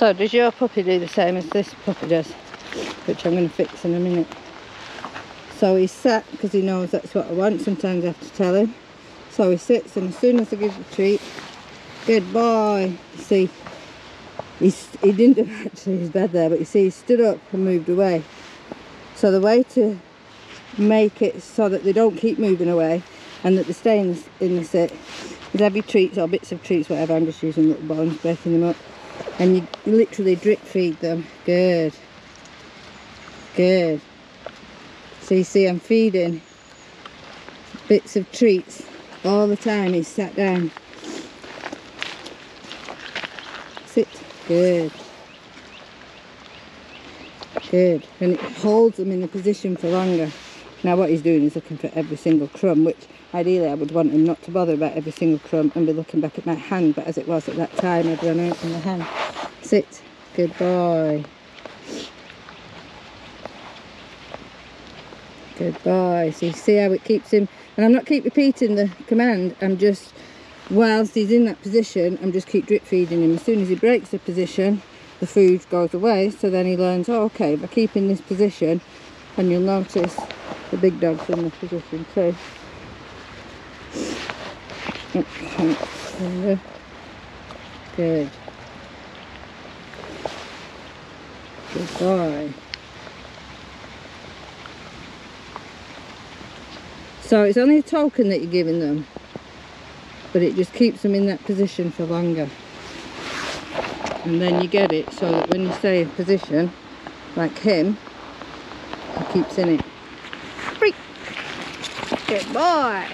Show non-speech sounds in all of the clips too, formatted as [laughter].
So does your puppy do the same as this puppy does? Which I'm going to fix in a minute. So he's sat because he knows that's what I want. Sometimes I have to tell him. So he sits and as soon as I give the treat, good boy. See, he's, he didn't do [laughs] actually his bed there, but you see he stood up and moved away. So the way to make it so that they don't keep moving away and that they stay in the, in the sit is heavy treats or bits of treats, whatever. I'm just using little bones, breaking them up. And you literally drip feed them. Good. Good. So you see I'm feeding bits of treats all the time he's sat down. Sit. Good. Good. And it holds them in the position for longer. Now what he's doing is looking for every single crumb, which ideally I would want him not to bother about every single crumb and be looking back at my hand, but as it was at that time, I'd run out in the hand. Sit. Good boy. Good boy. So you see how it keeps him, and I'm not keep repeating the command, I'm just, whilst he's in that position, I'm just keep drip feeding him. As soon as he breaks the position, the food goes away, so then he learns, oh, okay, if I keep in this position, and you'll notice the big dog's in the position too. Good. Good boy. So it's only a token that you're giving them, but it just keeps them in that position for longer. And then you get it so that when you stay in position, like him, he keeps in it. Freak! Good boy!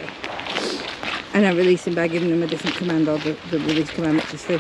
And I release him by giving him a different command or the, the release command which is free.